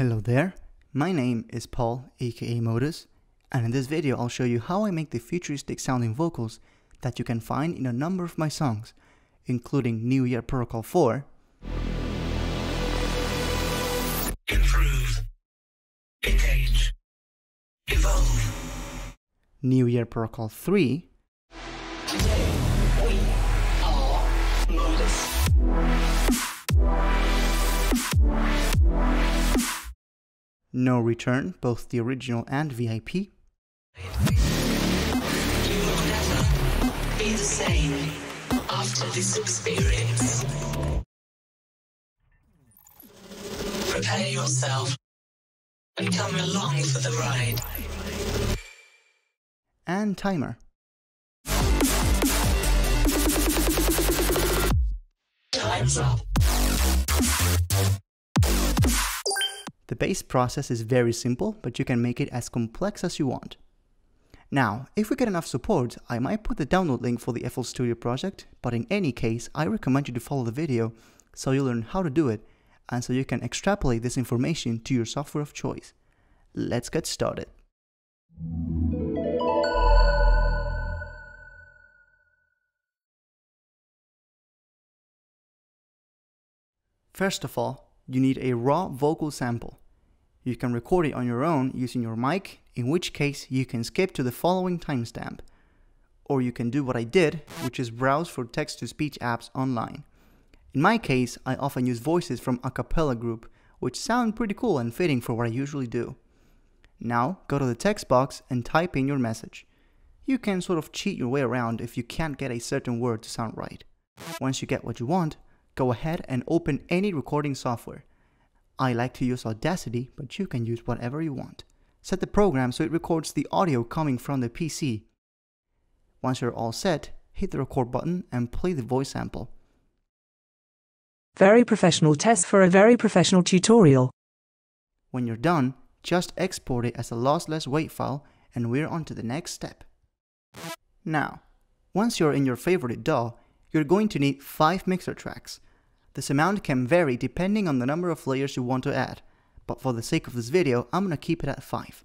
Hello there, my name is Paul aka Modus and in this video I'll show you how I make the futuristic sounding vocals that you can find in a number of my songs, including New Year Protocol 4, Improve. Engage. Evolve. New Year Protocol 3, No Return, both the original and VIP, You will never be the same after this experience. Prepare yourself and come along for the ride. and Timer. Time's up. The base process is very simple, but you can make it as complex as you want. Now, if we get enough support, I might put the download link for the FL Studio project, but in any case, I recommend you to follow the video so you learn how to do it and so you can extrapolate this information to your software of choice. Let's get started. First of all, you need a raw vocal sample. You can record it on your own using your mic, in which case you can skip to the following timestamp. Or you can do what I did, which is browse for text to speech apps online. In my case, I often use voices from Acapela Group, which sound pretty cool and fitting for what I usually do. Now, go to the text box and type in your message. You can sort of cheat your way around if you can't get a certain word to sound right. Once you get what you want, go ahead and open any recording software. I like to use Audacity, but you can use whatever you want. Set the program so it records the audio coming from the PC. Once you're all set, hit the record button and play the voice sample. Very professional test for a very professional tutorial. When you're done, just export it as a lossless WAV file and we're on to the next step. Now, once you're in your favorite DAW, you're going to need 5 mixer tracks. This amount can vary depending on the number of layers you want to add, but for the sake of this video, I'm gonna keep it at 5.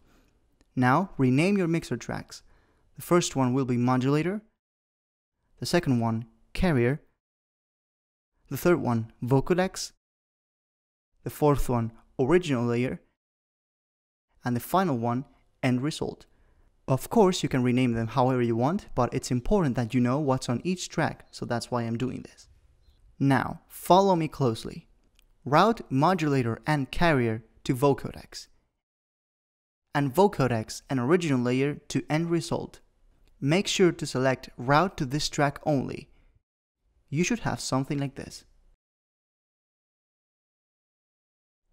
Now, rename your mixer tracks. The first one will be modulator, the second one, carrier, the third one, vocodex, the fourth one, original layer, and the final one, end result. Of course, you can rename them however you want, but it's important that you know what's on each track, so that's why I'm doing this. Now, follow me closely. Route modulator and carrier to vocodex, and vocodex and original layer to end result. Make sure to select route to this track only. You should have something like this.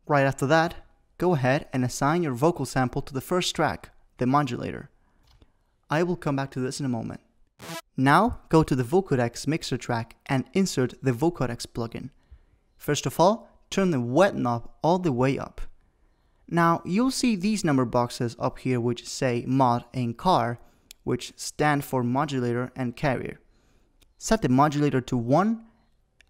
Right after that, go ahead and assign your vocal sample to the first track, the modulator. I will come back to this in a moment. Now go to the Vocodex mixer track and insert the Vocodex plugin. First of all, turn the wet knob all the way up. Now you'll see these number boxes up here which say mod and car, which stand for modulator and carrier. Set the modulator to 1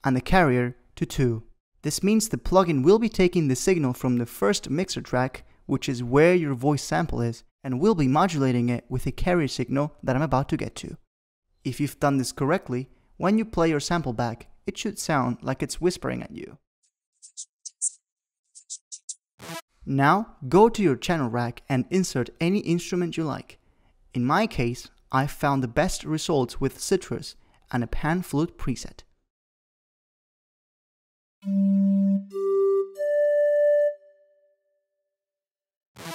and the carrier to 2. This means the plugin will be taking the signal from the first mixer track, which is where your voice sample is, and will be modulating it with a carrier signal that I'm about to get to. If you've done this correctly, when you play your sample back, it should sound like it's whispering at you. Now, go to your channel rack and insert any instrument you like. In my case, I found the best results with Sytrus and a pan flute preset.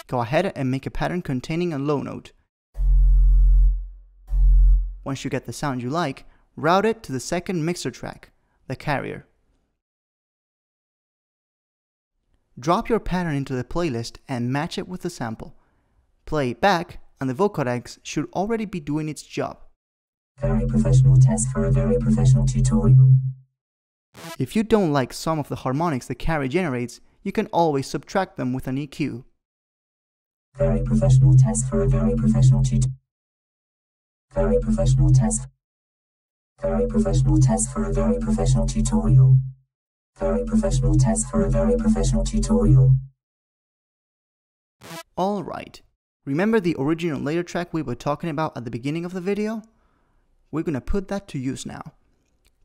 Go ahead and make a pattern containing a low note. Once you get the sound you like, route it to the second mixer track, the carrier. Drop your pattern into the playlist and match it with the sample. Play it back and the vocodex should already be doing its job. Very professional test for a very professional tutorial. If you don't like some of the harmonics the carrier generates, you can always subtract them with an EQ. Very professional test for a very professional tut. Very professional test. Very professional test for a very professional tutorial. Very professional test for a very professional tutorial. Alright, remember the original layer track we were talking about at the beginning of the video? We're gonna put that to use now.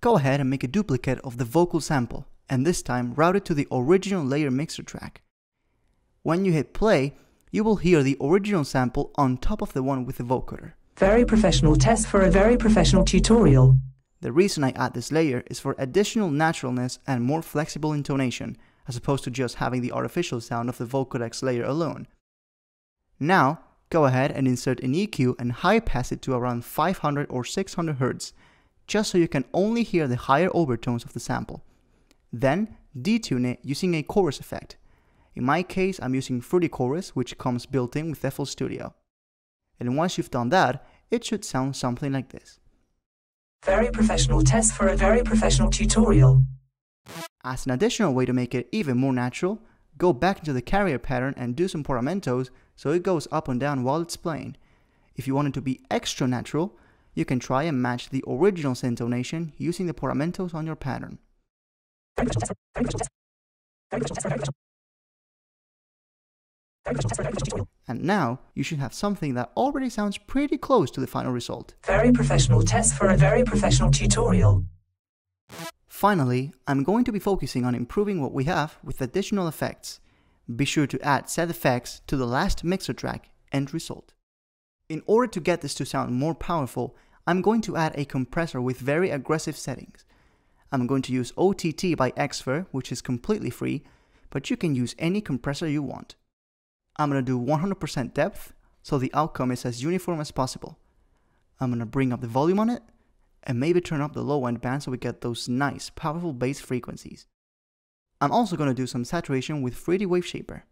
Go ahead and make a duplicate of the vocal sample, and this time route it to the original layer mixer track. When you hit play, you will hear the original sample on top of the one with the vocoder. Very professional test for a very professional tutorial. The reason I add this layer is for additional naturalness and more flexible intonation, as opposed to just having the artificial sound of the Vocodex layer alone. Now, go ahead and insert an EQ and high pass it to around 500 or 600 Hz, just so you can only hear the higher overtones of the sample. Then, detune it using a chorus effect. In my case, I'm using Fruity Chorus, which comes built in with FL Studio. And once you've done that, it should sound something like this. Very professional test for a very professional tutorial. As an additional way to make it even more natural, go back into the carrier pattern and do some portamentos so it goes up and down while it's playing. If you want it to be extra natural, you can try and match the original intonation using the portamentos on your pattern. And now, you should have something that already sounds pretty close to the final result. Very professional test for a very professional tutorial. Finally, I'm going to be focusing on improving what we have with additional effects. Be sure to add set effects to the last mixer track end result. In order to get this to sound more powerful, I'm going to add a compressor with very aggressive settings. I'm going to use OTT by Xfer, which is completely free, but you can use any compressor you want. I'm going to do 100% depth, so the outcome is as uniform as possible. I'm going to bring up the volume on it, and maybe turn up the low end band so we get those nice, powerful bass frequencies. I'm also going to do some saturation with 3D Wave Shaper.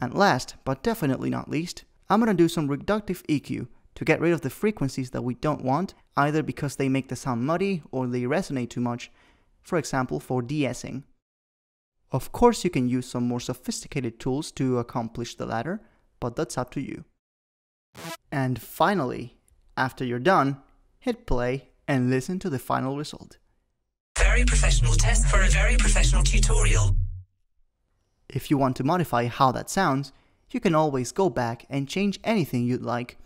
And last, but definitely not least, I'm going to do some reductive EQ to get rid of the frequencies that we don't want, either because they make the sound muddy or they resonate too much, for example for de-essing. Of course you can use some more sophisticated tools to accomplish the latter, but that's up to you. And finally, after you're done, hit play and listen to the final result. Very professional test for a very professional tutorial. If you want to modify how that sounds, you can always go back and change anything you'd like,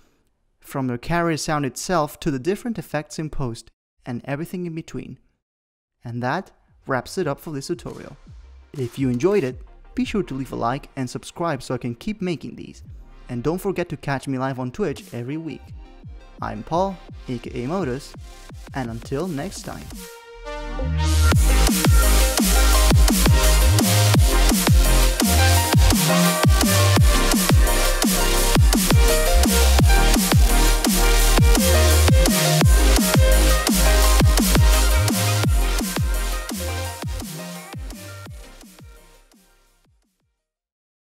from the carrier sound itself to the different effects imposed, and everything in between. And that wraps it up for this tutorial. If you enjoyed it, be sure to leave a like and subscribe so I can keep making these. And don't forget to catch me live on Twitch every week. I'm Paul, aka Modus, and until next time.